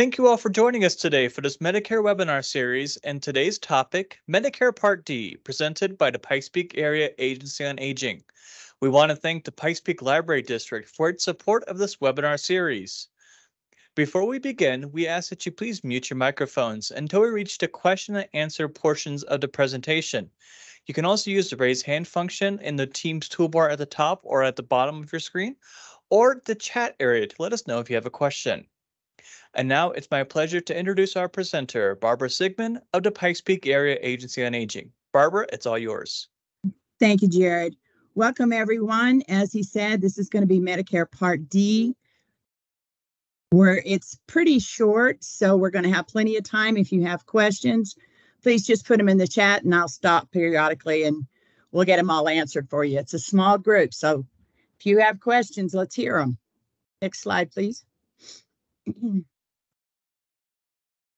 Thank you all for joining us today for this Medicare webinar series and today's topic, Medicare Part D, presented by the Pikes Peak Area Agency on Aging. We want to thank the Pikes Peak Library District for its support of this webinar series. Before we begin, we ask that you please mute your microphones until we reach the question and answer portions of the presentation. You can also use the raise hand function in the Teams toolbar at the top or at the bottom of your screen, or the chat area to let us know if you have a question. And now it's my pleasure to introduce our presenter, Barbara Sigmund of the Pikes Peak Area Agency on Aging. Barbara, it's all yours. Thank you, Jared. Welcome, everyone. As he said, this is going to be Medicare Part D, where it's pretty short, so we're going to have plenty of time. If you have questions, please just put them in the chat and I'll stop periodically and we'll get them all answered for you. It's a small group, so if you have questions, let's hear them. Next slide, please.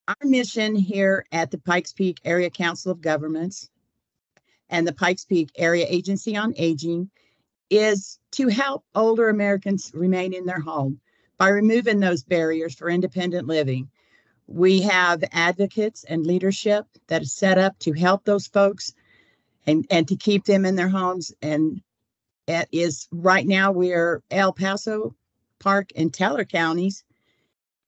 Our mission here at the Pikes Peak Area Council of Governments and the Pikes Peak Area Agency on Aging is to help older Americans remain in their home by removing those barriers for independent living. We have advocates and leadership that is set up to help those folks and, and to keep them in their homes. And it is right now we're El Paso, Park, and Teller counties.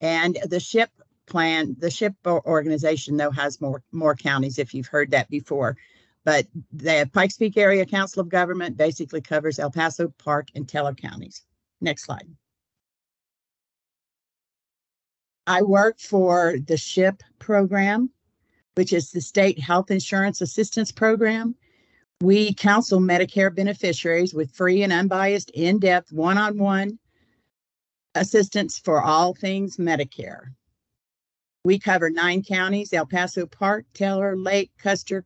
And the SHIP plan, the SHIP organization though has more more counties if you've heard that before. But the Pikes Peak Area Council of Government basically covers El Paso, Park, and Teller counties. Next slide. I work for the SHIP program, which is the State Health Insurance Assistance Program. We counsel Medicare beneficiaries with free and unbiased, in depth, one on one assistance for all things Medicare. We cover nine counties El Paso Park, Teller, Lake, Custer,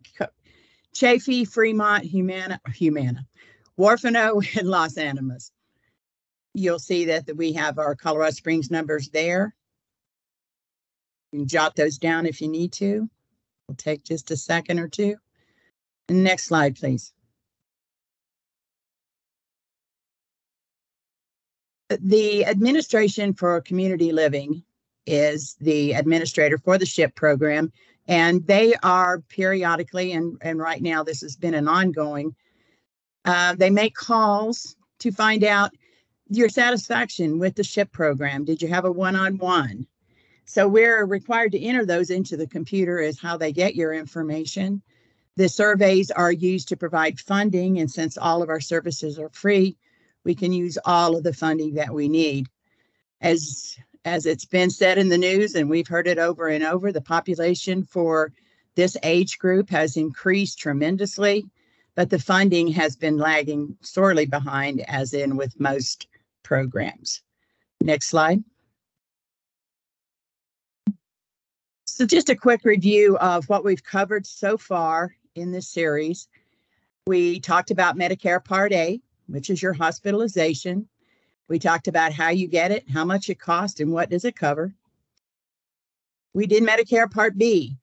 Chaffee, Fremont, Humana, Humana, Huerfano, and Los Animas. You'll see that, that we have our Colorado Springs numbers there. You can jot those down if you need to. It'll take just a second or two. Next slide, please. The Administration for Community Living is the administrator for the SHIP program, and they are periodically, and, and right now this has been an ongoing, uh, they make calls to find out your satisfaction with the SHIP program. Did you have a one on one? So we're required to enter those into the computer is how they get your information. The surveys are used to provide funding, and since all of our services are free, we can use all of the funding that we need. As as it's been said in the news, and we've heard it over and over, the population for this age group has increased tremendously, but the funding has been lagging sorely behind, as in with most programs. Next slide. So just a quick review of what we've covered so far in this series. We talked about Medicare Part A, which is your hospitalization. We talked about how you get it, how much it costs, and what does it cover. We did Medicare Part B.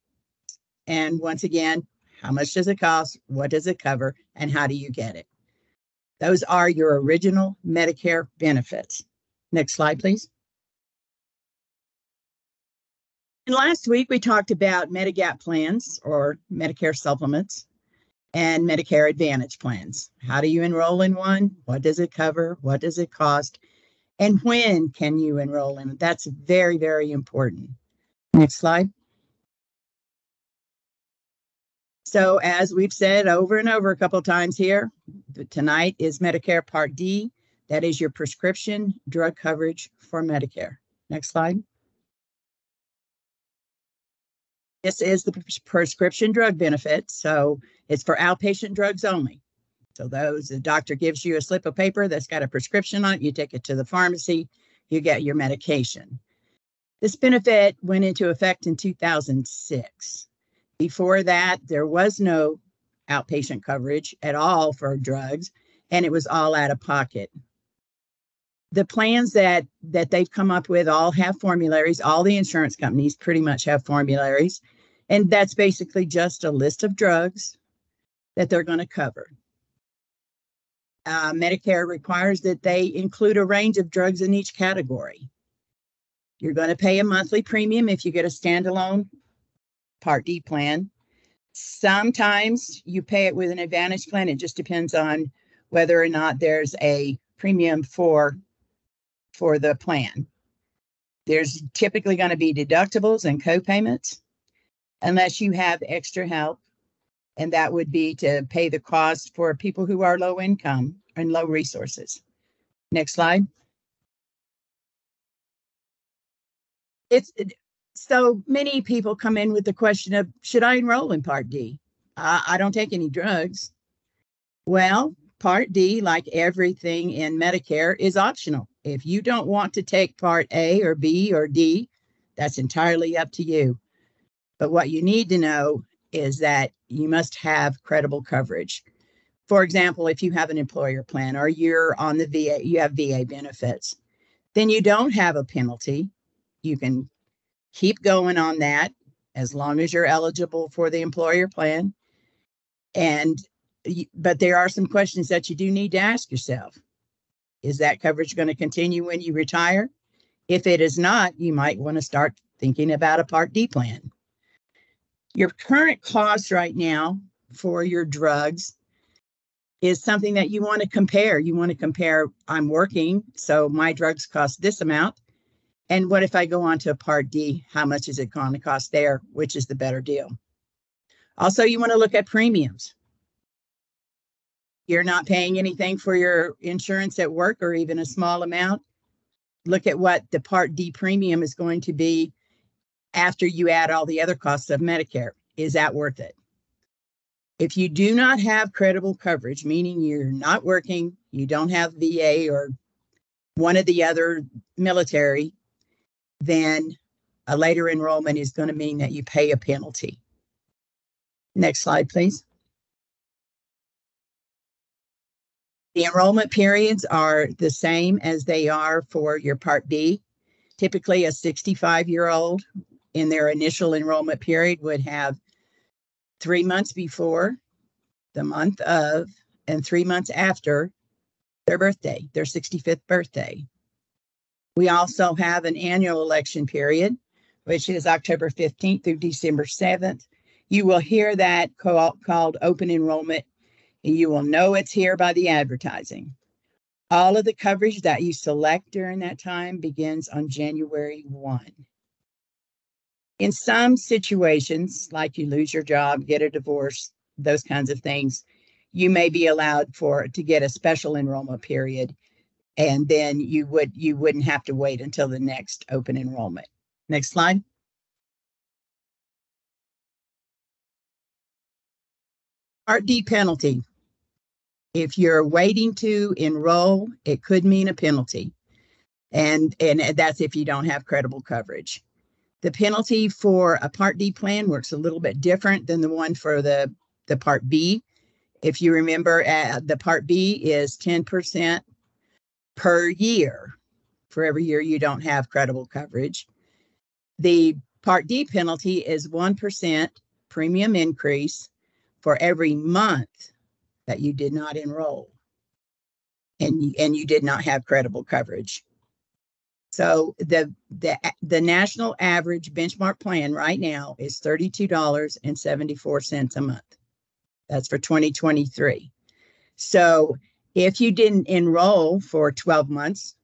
And once again, how much does it cost? What does it cover? And how do you get it? Those are your original Medicare benefits. Next slide, please. And last week, we talked about Medigap plans or Medicare supplements and Medicare Advantage plans. How do you enroll in one? What does it cover? What does it cost? And when can you enroll in it? That's very, very important. Next slide. So, as we've said over and over a couple times here, tonight is Medicare Part D. That is your prescription drug coverage for Medicare. Next slide. This is the prescription drug benefit. So it's for outpatient drugs only. So those, the doctor gives you a slip of paper that's got a prescription on it. You take it to the pharmacy, you get your medication. This benefit went into effect in 2006. Before that, there was no outpatient coverage at all for drugs, and it was all out of pocket the plans that that they've come up with all have formularies all the insurance companies pretty much have formularies and that's basically just a list of drugs that they're going to cover. Uh, Medicare requires that they include a range of drugs in each category. You're going to pay a monthly premium if you get a standalone Part D plan. Sometimes you pay it with an Advantage plan. It just depends on whether or not there's a premium for for the plan. There's typically going to be deductibles and co-payments unless you have extra help. And that would be to pay the cost for people who are low income and low resources. Next slide. It's it- so many people come in with the question of should I enroll in Part D? I don't take any drugs. Well, Part D, like everything in Medicare, is optional. If you don't want to take Part A or B or D, that's entirely up to you. But what you need to know is that you must have credible coverage. For example, if you have an employer plan or you're on the VA, you have VA benefits, then you don't have a penalty. You can keep going on that as long as you're eligible for the employer plan. And but there are some questions that you do need to ask yourself. Is that coverage going to continue when you retire? If it is not, you might want to start thinking about a Part D plan. Your current cost right now for your drugs is something that you want to compare. You want to compare, I'm working, so my drugs cost this amount. And what if I go on to a Part D? How much is it going to cost there? Which is the better deal? Also, you want to look at premiums. You're not paying anything for your insurance at work or even a small amount. Look at what the Part D premium is going to be after you add all the other costs of Medicare. Is that worth it? If you do not have credible coverage, meaning you're not working, you don't have VA or one of the other military, then a later enrollment is going to mean that you pay a penalty. Next slide, please. The enrollment periods are the same as they are for your Part B. Typically, a 65 year old in their initial enrollment period would have three months before, the month of, and three months after their birthday, their 65th birthday. We also have an annual election period, which is October 15th through December 7th. You will hear that call, called open enrollment, and you will know it's here by the advertising. All of the coverage that you select during that time begins on January 1. In some situations, like you lose your job, get a divorce, those kinds of things, you may be allowed for to get a special enrollment period and then you would you wouldn't have to wait until the next open enrollment. Next slide. Part D penalty. If you're waiting to enroll, it could mean a penalty. And and that's if you don't have credible coverage. The penalty for a Part D plan works a little bit different than the one for the the Part B. If you remember, uh, the Part B is 10% per year for every year you don't have credible coverage. The Part D penalty is 1% premium increase for every month that you did not enroll and you, and you did not have credible coverage. So the the the national average benchmark plan right now is $32.74 a month. That's for 2023. So if you didn't enroll for 12 months,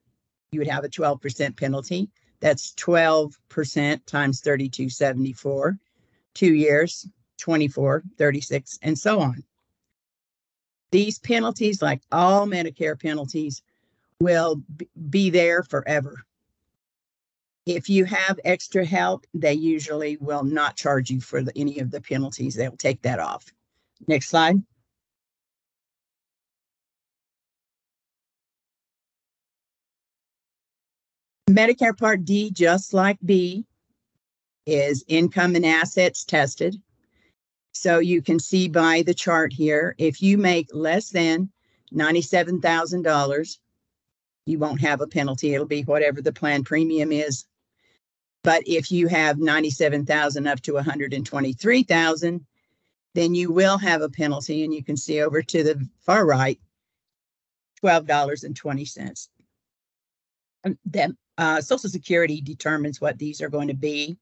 you would have a 12% penalty. That's 12% times 3274, two years, 24, 36, and so on. These penalties, like all Medicare penalties, will be there forever. If you have extra help, they usually will not charge you for the, any of the penalties. They'll take that off. Next slide. Medicare Part D, just like B, is income and assets tested. So you can see by the chart here, if you make less than $97,000, you won't have a penalty. It'll be whatever the plan premium is. But if you have 97,000 up to 123,000, then you will have a penalty. And you can see over to the far right, $12.20. Um, That Uh, Social Security determines what these are going to be.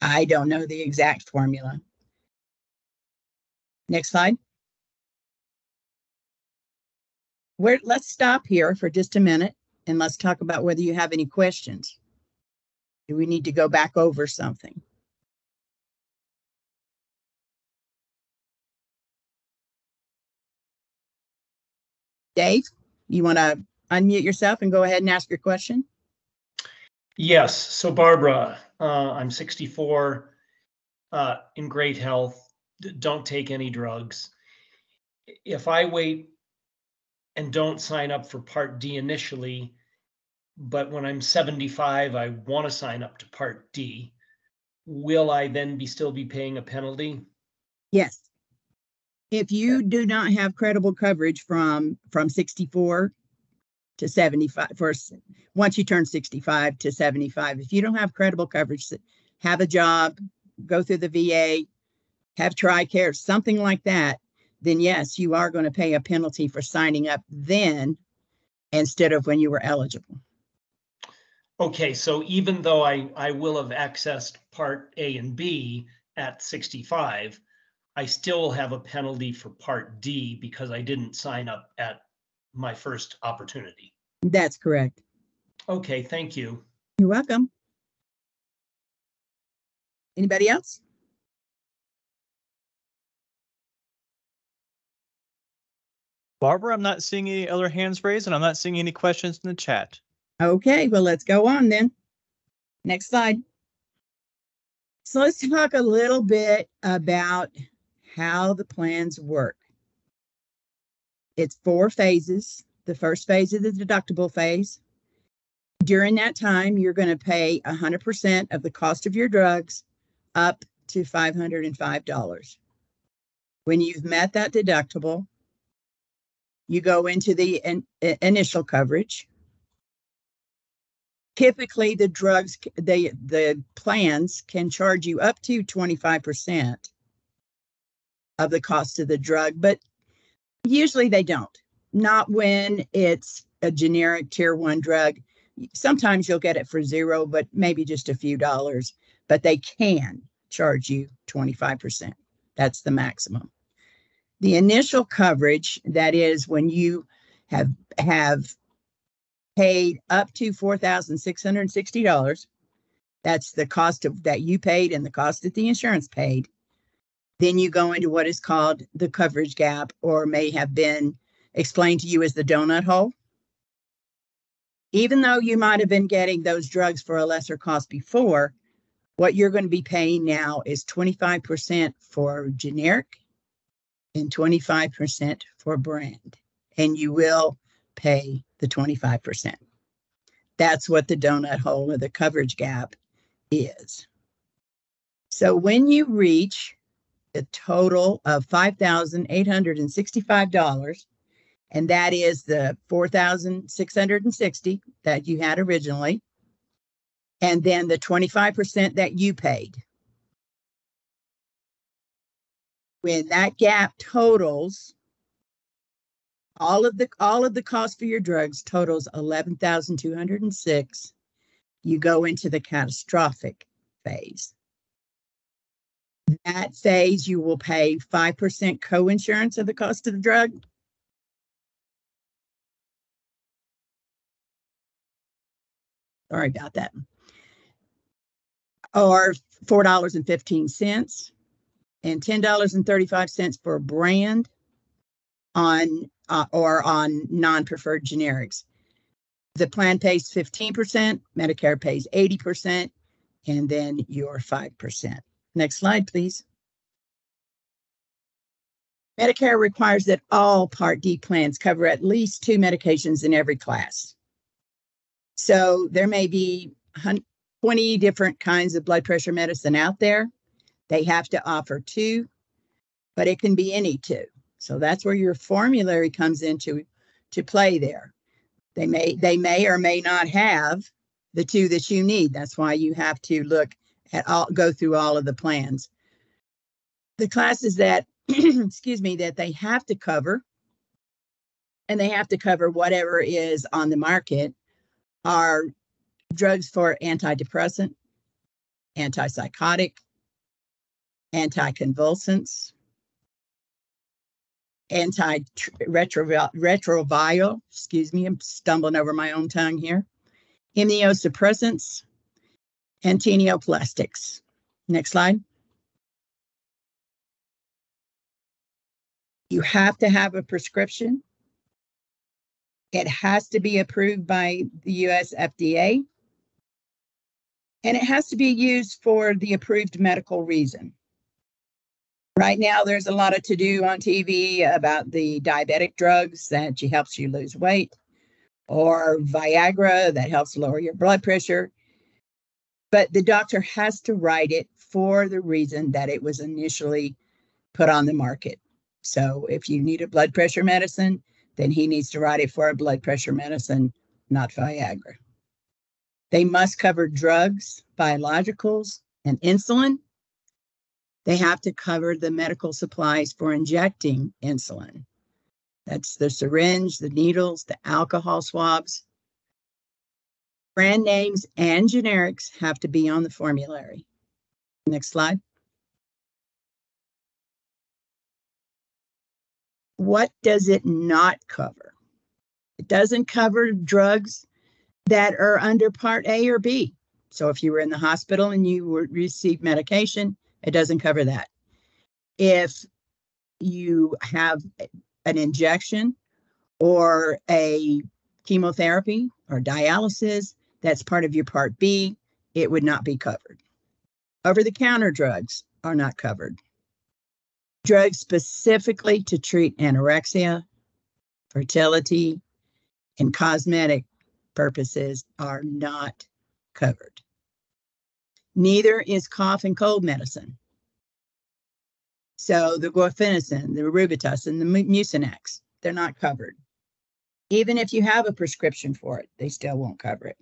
I don't know the exact formula. Next slide. Where, let's stop here for just a minute and let's talk about whether you have any questions. Do we need to go back over something? Dave, you want to unmute yourself and go ahead and ask your question? Yes. So Barbara, uh, I'm 64, uh, in great health, don't take any drugs. If I wait and don't sign up for Part D initially, but when I'm 75, I want to sign up to Part D, will I then be still be paying a penalty? Yes. If you do not have credible coverage from, from 64 to 75, first, once you turn 65 to 75, if you don't have credible coverage, have a job, go through the VA, have TRICARE, something like that, then yes, you are going to pay a penalty for signing up then instead of when you were eligible. Okay, so even though I, I will have accessed Part A and B at 65, I still have a penalty for Part D because I didn't sign up at my first opportunity. That's correct. Okay, thank you. You're welcome. Anybody else? Barbara, I'm not seeing any other hands raised and I'm not seeing any questions in the chat. Okay, well, let's go on then. Next slide. So let's talk a little bit about how the plans work. It's four phases. The first phase is the deductible phase. During that time, you're going to pay 100% of the cost of your drugs up to $505. When you've met that deductible, you go into the in, initial coverage. Typically, the drugs, they, the plans can charge you up to 25% of the cost of the drug, but usually they don't. Not when it's a generic tier one drug. Sometimes you'll get it for zero, but maybe just a few dollars, but they can charge you 25%. That's the maximum. The initial coverage, that is when you have have paid up to $4,660. That's the cost of that you paid and the cost that the insurance paid. Then you go into what is called the coverage gap or may have been explained to you as the donut hole. Even though you might have been getting those drugs for a lesser cost before, what you're going to be paying now is 25% for generic and 25% for brand. And you will pay the 25%. That's what the donut hole or the coverage gap is. So when you reach a total of $5,865, and that is the 4,660 that you had originally, and then the 25% that you paid. When that gap totals all of the all of the cost for your drugs totals 11,206 you go into the catastrophic phase. That phase you will pay 5% co-insurance of the cost of the drug. Sorry about that. Or $4.15 and $10.35 for a brand on uh, or on non-preferred generics. The plan pays 15%, Medicare pays 80%, and then your 5%. Next slide, please. Medicare requires that all Part D plans cover at least two medications in every class. So there may be 20 different kinds of blood pressure medicine out there. They have to offer two, but it can be any two. So that's where your formulary comes into to play there. They may they may or may not have the two that you need. That's why you have to look at all go through all of the plans. The classes that excuse me that they have to cover and they have to cover whatever is on the market are drugs for antidepressant, antipsychotic, anticonvulsants, anti-retroviral, excuse me, I'm stumbling over my own tongue here, immunosuppressants, antineoplastics. Next slide. You have to have a prescription. It has to be approved by the US FDA. And it has to be used for the approved medical reason. Right now, there's a lot of to do on TV about the diabetic drugs that helps you lose weight, or Viagra that helps lower your blood pressure. But the doctor has to write it for the reason that it was initially put on the market. So if you need a blood pressure medicine, then he needs to write it for a blood pressure medicine, not Viagra. They must cover drugs, biologicals, and insulin. They have to cover the medical supplies for injecting insulin. That's the syringe, the needles, the alcohol swabs. Brand names and generics have to be on the formulary. Next slide. What does it not cover? It doesn't cover drugs that are under Part A or B. So if you were in the hospital and you received medication, it doesn't cover that. If you have an injection or a chemotherapy or dialysis, that's part of your Part B, it would not be covered. Over the counter drugs are not covered. Drugs specifically to treat anorexia, fertility, and cosmetic purposes are not covered. Neither is cough and cold medicine. So the guaifenesin, the robitussin, the mucinex, they're not covered. Even if you have a prescription for it, they still won't cover it.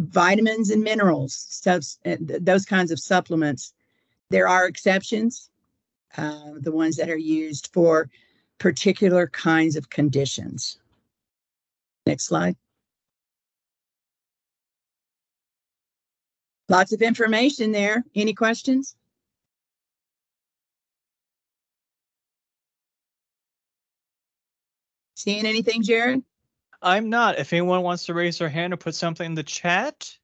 Vitamins and minerals, subs, uh, those kinds of supplements, there are exceptions, uh, the ones that are used for particular kinds of conditions. Next slide. Lots of information there. Any questions? Seeing anything, Jared? I'm not. If anyone wants to raise their hand or put something in the chat,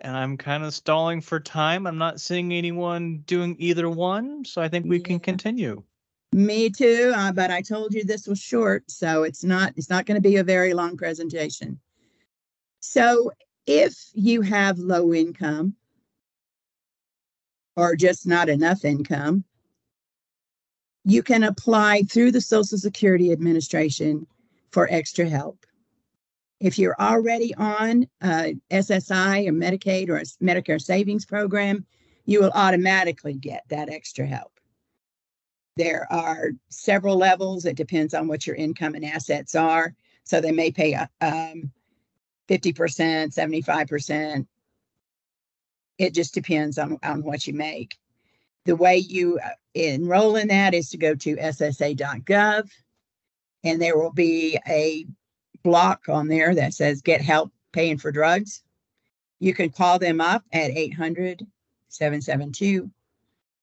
and I'm kind of stalling for time. I'm not seeing anyone doing either one, so I think we can continue. Me too, uh, but I told you this was short, so it's not it's not going to be a very long presentation. So if you have low income or just not enough income, you can apply through the Social Security Administration for extra help. If you're already on uh, SSI or Medicaid or a Medicare Savings Program, you will automatically get that extra help. There are several levels. It depends on what your income and assets are. So they may pay um, 50%, 75%. It just depends on, on what you make. The way you uh, enroll in that is to go to ssa.gov and there will be a block on there that says get help paying for drugs. You can call them up at 800 772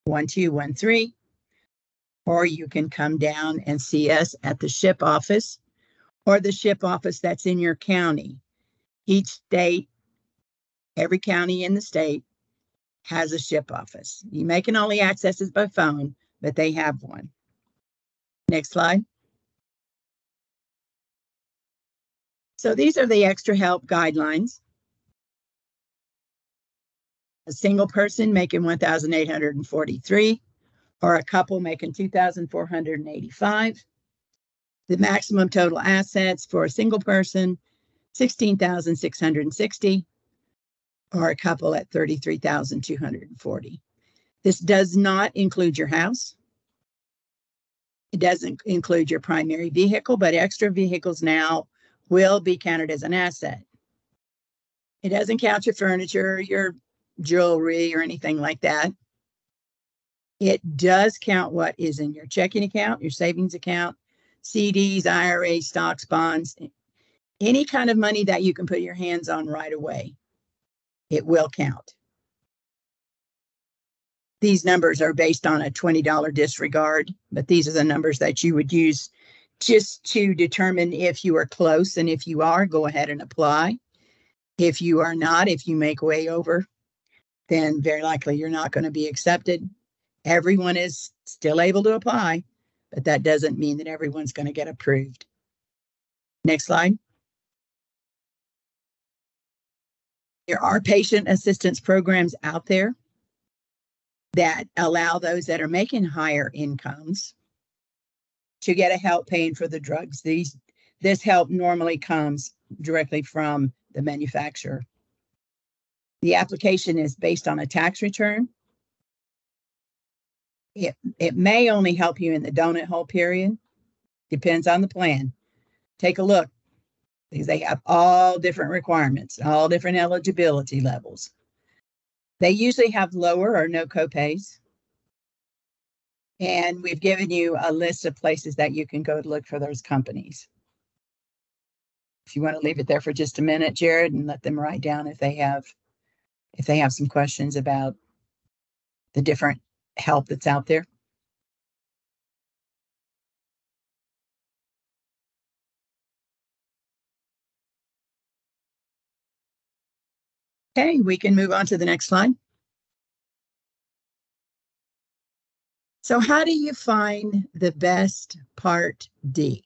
1213, or you can come down and see us at the SHIP office or the SHIP office that's in your county. Each state, every county in the state has a SHIP office. You may can only access it by phone, but they have one. Next slide. So these are the extra help guidelines. A single person making 1,843 or a couple making 2,485. The maximum total assets for a single person 16,660 or a couple at 33,240. This does not include your house. It doesn't include your primary vehicle, but extra vehicles now will be counted as an asset. It doesn't count your furniture, your jewelry, or anything like that. It does count what is in your checking account, your savings account, CDs, IRA, stocks, bonds, any kind of money that you can put your hands on right away, it will count. These numbers are based on a $20 disregard, but these are the numbers that you would use just to determine if you are close. And if you are, go ahead and apply. If you are not, if you make way over, then very likely you're not going to be accepted. Everyone is still able to apply, but that doesn't mean that everyone's going to get approved. Next slide. There are patient assistance programs out there that allow those that are making higher incomes to get a help paying for the drugs. These this help normally comes directly from the manufacturer. The application is based on a tax return. It, it may only help you in the donut hole period. Depends on the plan. Take a look because they have all different requirements, all different eligibility levels. They usually have lower or no copays. And we've given you a list of places that you can go to look for those companies. If you want to leave it there for just a minute, Jared, and let them write down if they have if they have some questions about the different help that's out there. Okay, we can move on to the next slide. So how do you find the best part D?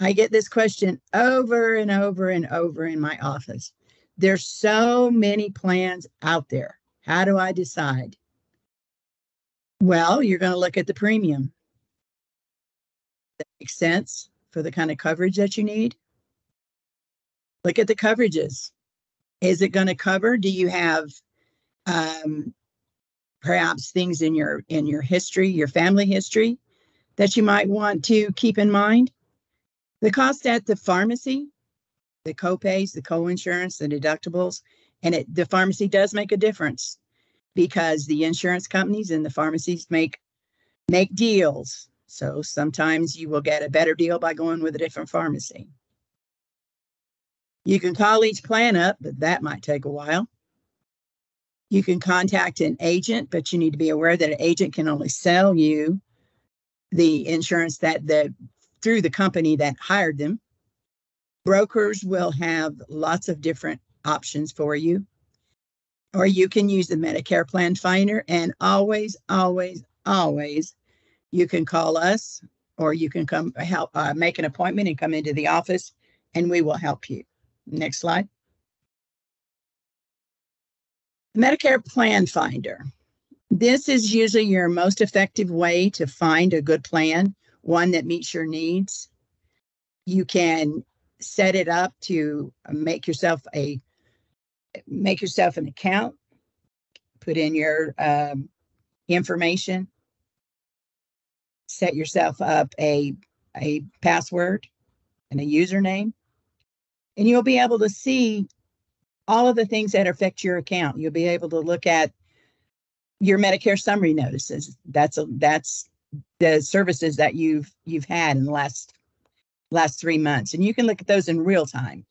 I get this question over and over and over in my office. There's so many plans out there. How do I decide? Well, you're going to look at the premium. That makes sense for the kind of coverage that you need. Look at the coverages. Is it going to cover? Do you have um, perhaps things in your in your history, your family history, that you might want to keep in mind? The cost at the pharmacy, the copays, the co-insurance, the deductibles, and it the pharmacy does make a difference because the insurance companies and the pharmacies make make deals. So sometimes you will get a better deal by going with a different pharmacy. You can call each plan up, but that might take a while. You can contact an agent, but you need to be aware that an agent can only sell you the insurance that the through the company that hired them. Brokers will have lots of different options for you. Or you can use the Medicare Plan Finder and always, always, always you can call us or you can come help uh, make an appointment and come into the office and we will help you. Next slide. The Medicare Plan Finder. This is usually your most effective way to find a good plan, one that meets your needs. You can set it up to make yourself a make yourself an account, put in your um, information, set yourself up a a password and a username, and you'll be able to see all of the things that affect your account. You'll be able to look at your Medicare summary notices. That's a that's the services that you've you've had in the last last three months, and you can look at those in real time.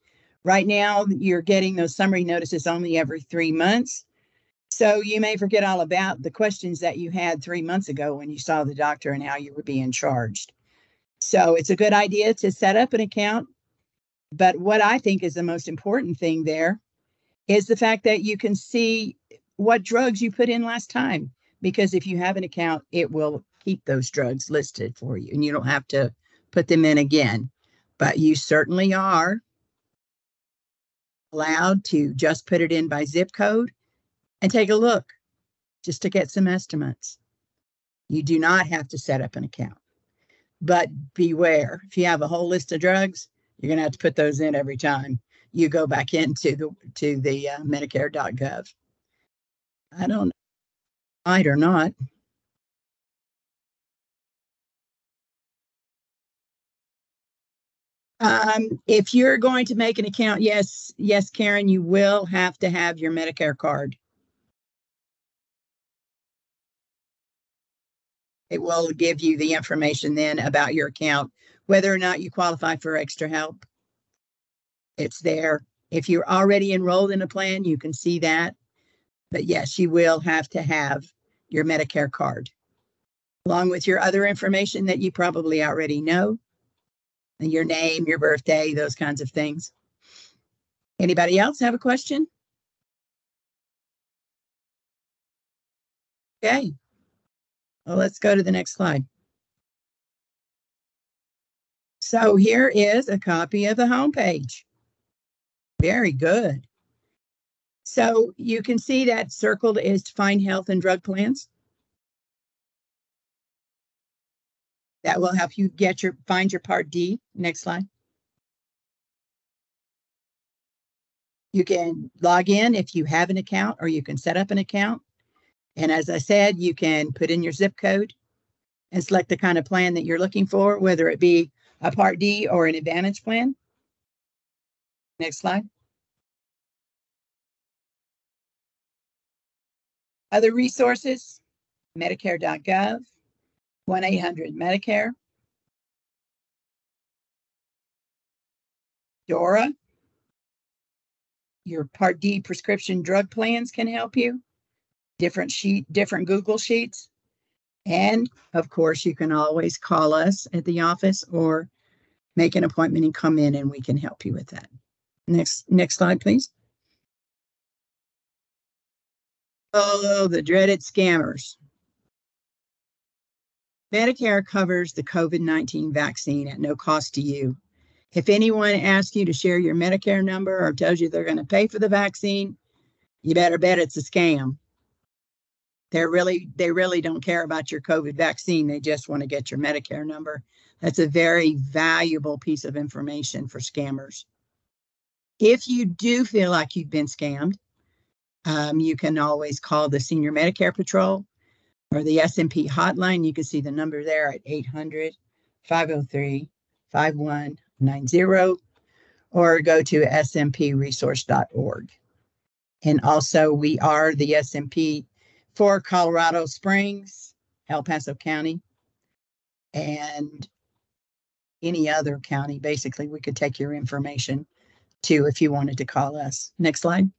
Right now, you're getting those summary notices only every three months. So you may forget all about the questions that you had three months ago when you saw the doctor and how you were being charged. So it's a good idea to set up an account but what I think is the most important thing there is the fact that you can see what drugs you put in last time. Because if you have an account, it will keep those drugs listed for you and you don't have to put them in again. But you certainly are allowed to just put it in by zip code and take a look just to get some estimates. You do not have to set up an account. But beware if you have a whole list of drugs, you're going to have to put those in every time you go back into the to the uh, Medicare.gov. I don't might or not. Um, if you're going to make an account, yes, yes, Karen, you will have to have your Medicare card. It will give you the information then about your account, whether or not you qualify for extra help. It's there. If you're already enrolled in a plan, you can see that. But yes, you will have to have your Medicare card along with your other information that you probably already know, your name, your birthday, those kinds of things. Anybody else have a question? Okay. Well, let's go to the next slide. So here is a copy of the homepage. Very good. So you can see that circled is to find health and drug plans. That will help you get your find your part D. Next slide. You can log in if you have an account or you can set up an account. And as I said, you can put in your zip code and select the kind of plan that you're looking for, whether it be a Part D or an Advantage plan. Next slide. Other resources, medicare.gov, 1-800-Medicare, DORA, your Part D prescription drug plans can help you different sheet, different Google Sheets. And of course, you can always call us at the office or make an appointment and come in and we can help you with that. Next, next slide, please. Oh, the dreaded scammers. Medicare covers the COVID-19 vaccine at no cost to you. If anyone asks you to share your Medicare number or tells you they're going to pay for the vaccine, you better bet it's a scam. They're really, they really don't care about your COVID vaccine. They just want to get your Medicare number. That's a very valuable piece of information for scammers. If you do feel like you've been scammed, um, you can always call the Senior Medicare Patrol or the SMP hotline. You can see the number there at 800 503 5190 or go to smpresource.org. And also, we are the SMP for Colorado Springs, El Paso County, and any other county. Basically, we could take your information too if you wanted to call us. Next slide.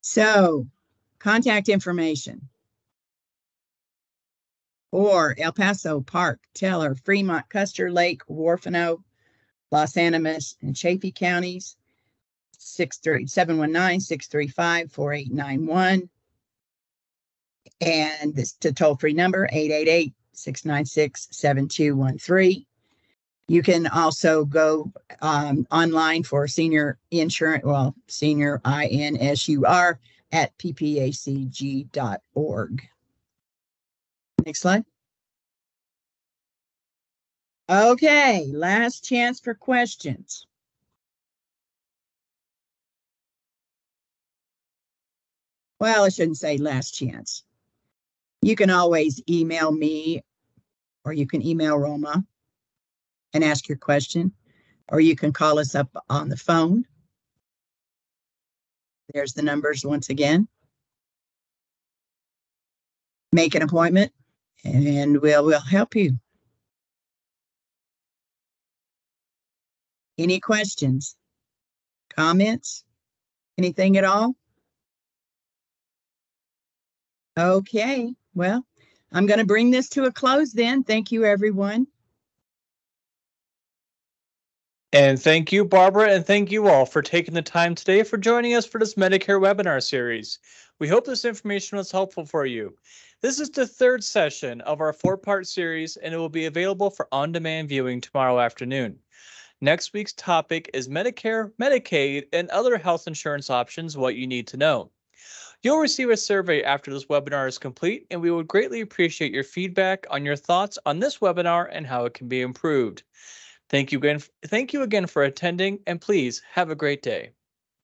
So, contact information or El Paso Park, Teller, Fremont, Custer Lake, Huerfano, Los Animas, and Chaffee counties. 719-635-4891. And this to toll free number 888-696-7213. You can also go um, online for senior insurance, well, senior INSUR at ppacg.org. Next slide. Okay, last chance for questions. Well, I shouldn't say last chance. You can always email me or you can email Roma and ask your question, or you can call us up on the phone. There's the numbers once again. Make an appointment and we'll, we'll help you. Any questions, comments, anything at all? Okay, well, I'm going to bring this to a close then. Thank you, everyone. And thank you, Barbara, and thank you all for taking the time today for joining us for this Medicare webinar series. We hope this information was helpful for you. This is the third session of our four-part series, and it will be available for on-demand viewing tomorrow afternoon. Next week's topic is Medicare, Medicaid, and other health insurance options, what you need to know. You'll receive a survey after this webinar is complete, and we would greatly appreciate your feedback on your thoughts on this webinar and how it can be improved. Thank you again. Thank you again for attending, and please have a great day.